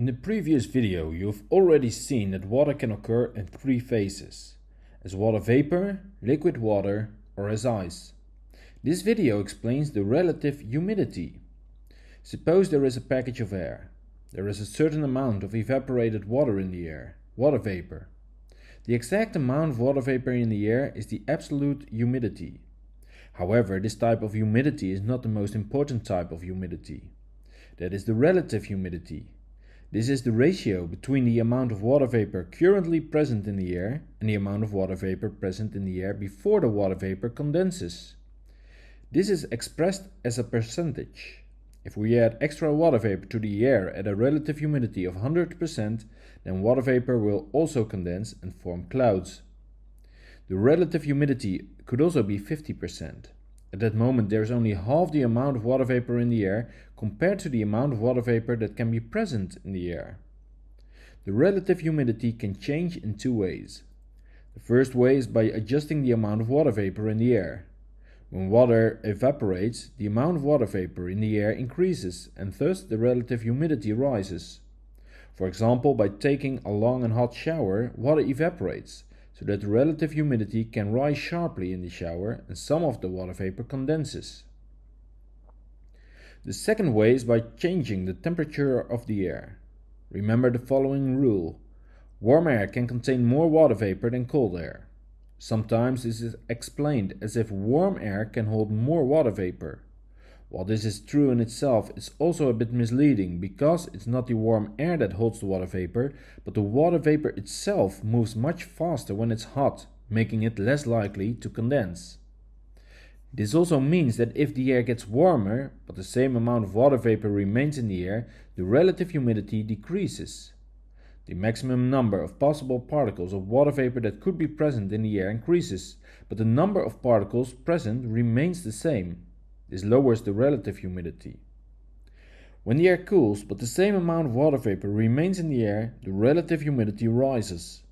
In the previous video you've already seen that water can occur in three phases, as water vapor, liquid water or as ice. This video explains the relative humidity. Suppose there is a package of air. There is a certain amount of evaporated water in the air, water vapor. The exact amount of water vapor in the air is the absolute humidity. However, this type of humidity is not the most important type of humidity. That is the relative humidity. This is the ratio between the amount of water vapor currently present in the air and the amount of water vapor present in the air before the water vapor condenses. This is expressed as a percentage. If we add extra water vapor to the air at a relative humidity of 100%, then water vapor will also condense and form clouds. The relative humidity could also be 50%. At that moment there is only half the amount of water vapor in the air compared to the amount of water vapor that can be present in the air. The relative humidity can change in two ways. The first way is by adjusting the amount of water vapor in the air. When water evaporates, the amount of water vapor in the air increases and thus the relative humidity rises. For example, by taking a long and hot shower, water evaporates so that the relative humidity can rise sharply in the shower and some of the water vapor condenses. The second way is by changing the temperature of the air. Remember the following rule. Warm air can contain more water vapor than cold air. Sometimes this is explained as if warm air can hold more water vapor. While this is true in itself, it's also a bit misleading because it's not the warm air that holds the water vapor, but the water vapor itself moves much faster when it's hot, making it less likely to condense. This also means that if the air gets warmer, but the same amount of water vapor remains in the air, the relative humidity decreases. The maximum number of possible particles of water vapor that could be present in the air increases, but the number of particles present remains the same. This lowers the relative humidity. When the air cools, but the same amount of water vapor remains in the air, the relative humidity rises.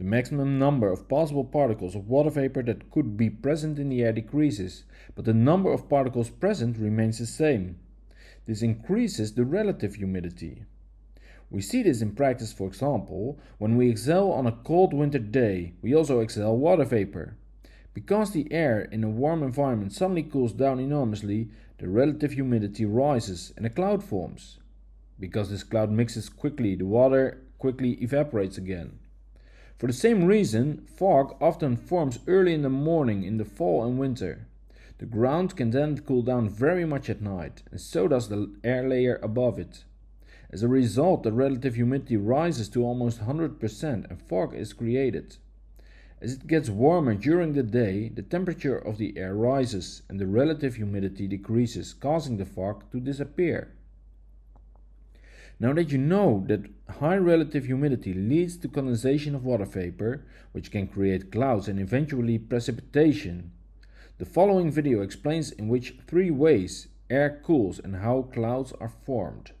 The maximum number of possible particles of water vapor that could be present in the air decreases, but the number of particles present remains the same. This increases the relative humidity. We see this in practice, for example, when we exhale on a cold winter day, we also exhale water vapor. Because the air in a warm environment suddenly cools down enormously, the relative humidity rises and a cloud forms. Because this cloud mixes quickly, the water quickly evaporates again. For the same reason, fog often forms early in the morning in the fall and winter. The ground can then cool down very much at night, and so does the air layer above it. As a result, the relative humidity rises to almost 100% and fog is created. As it gets warmer during the day, the temperature of the air rises and the relative humidity decreases, causing the fog to disappear. Now that you know that high relative humidity leads to condensation of water vapor, which can create clouds and eventually precipitation, the following video explains in which three ways air cools and how clouds are formed.